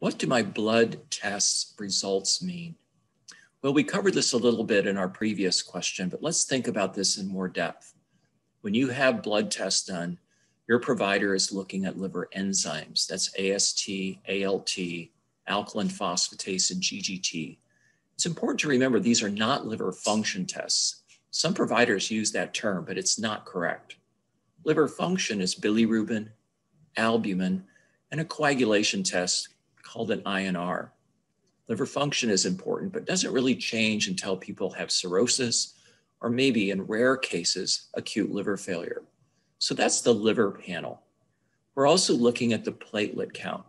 What do my blood tests results mean? Well, we covered this a little bit in our previous question, but let's think about this in more depth. When you have blood tests done, your provider is looking at liver enzymes. That's AST, ALT, alkaline phosphatase, and GGT. It's important to remember these are not liver function tests. Some providers use that term, but it's not correct. Liver function is bilirubin, albumin, and a coagulation test called an INR. Liver function is important, but doesn't really change until people have cirrhosis or maybe in rare cases, acute liver failure. So that's the liver panel. We're also looking at the platelet count.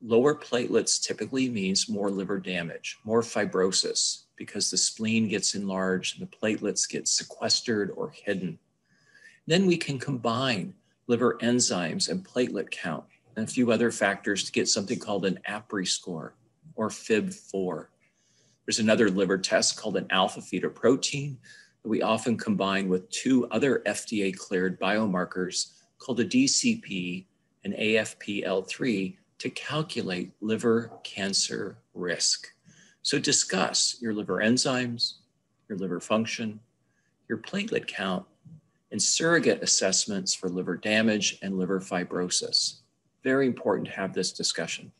Lower platelets typically means more liver damage, more fibrosis, because the spleen gets enlarged and the platelets get sequestered or hidden. Then we can combine liver enzymes and platelet count and a few other factors to get something called an APRI score or FIB4. There's another liver test called an alpha fetoprotein that we often combine with two other FDA cleared biomarkers called a DCP and AFPL3 to calculate liver cancer risk. So discuss your liver enzymes, your liver function, your platelet count, and surrogate assessments for liver damage and liver fibrosis. Very important to have this discussion.